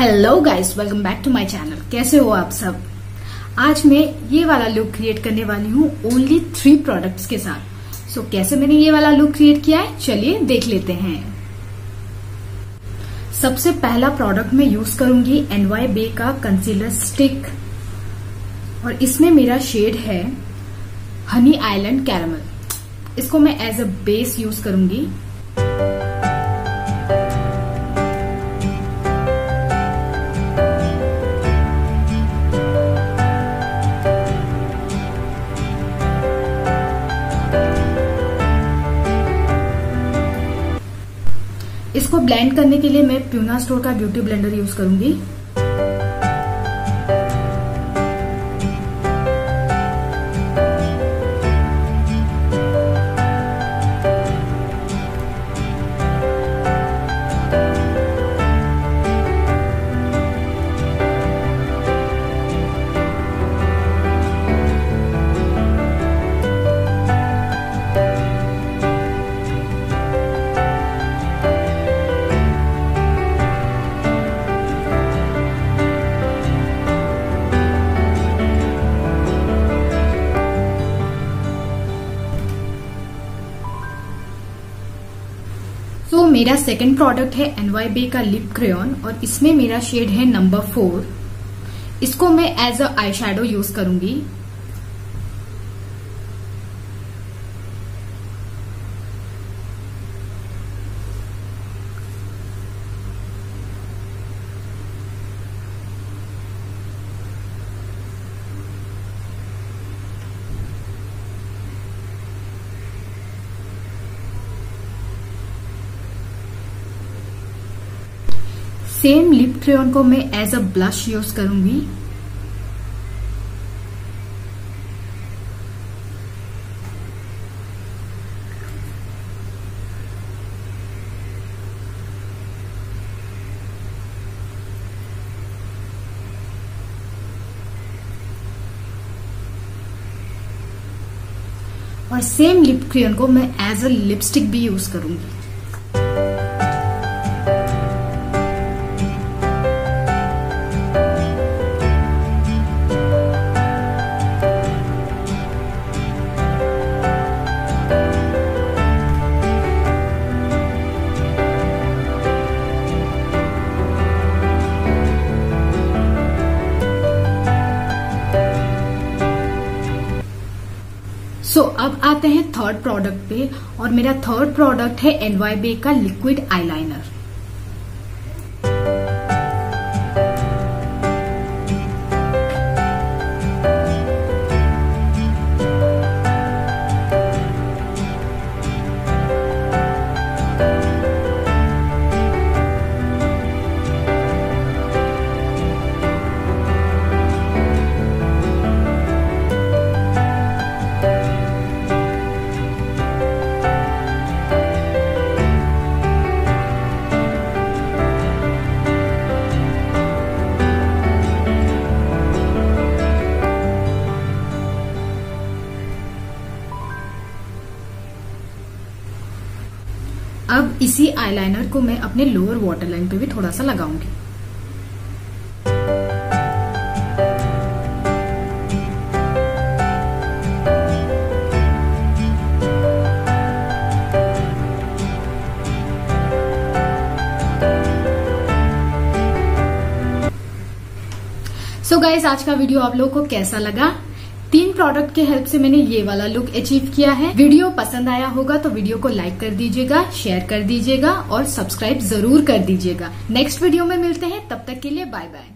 Hello guys welcome back to my channel कैसे हो आप सब? आज मैं ये वाला लुक क्रिएट करने वाली हूँ ओनली थ्री प्रोडक्ट्स के साथ। सो so, कैसे मैंने ये वाला लुक क्रिएट किया है? चलिए देख लेते हैं। सबसे पहला प्रोडक्ट मैं यूज़ करूँगी एनवाई बे का कंसीलर स्टिक और इसमें मेरा शेड है हनी आइलैंड कैरमल इसको मैं एज अ बेस यूज़ करूँगी। इसको ब्लेंड करने के लिए मैं प्यूना स्टोर का ब्यूटी ब्लेंडर यूज़ करूँगी। मेरा सेकंड प्रोडक्ट है एनवाई बे का लिप क्रेन और इसमें मेरा शेड है नंबर फोर इसको मैं एज अ आई यूज़ करूँगी। सेम लिप क्रेन को मैं एज अ ब्लश यूज़ करूँगी। और सेम लिप क्रेन को मैं एज अ लिपस्टिक भी यूज़ करूँगी। सो so, अब आते हैं थर्ड प्रोडक्ट पे और मेरा थर्ड प्रोडक्ट है एनवाई बे का लिक्विड आईलाइनर अब इसी आईलाइनर को मैं अपने लोअर वाटर लाइन पे भी थोड़ा सा लगाऊँगी। सो so गाइज़ आज का वीडियो आप लोगों को कैसा लगा? तीन प्रोडक्ट के हेल्प से मैंने ये वाला लुक अचीव किया है। वीडियो पसंद आया होगा तो वीडियो को लाइक कर दीजिएगा शेयर कर दीजिएगा और सब्सक्राइब ज़रूर कर दीजिएगा। नेक्स्ट वीडियो में मिलते हैं, तब तक के लिए बाय बाय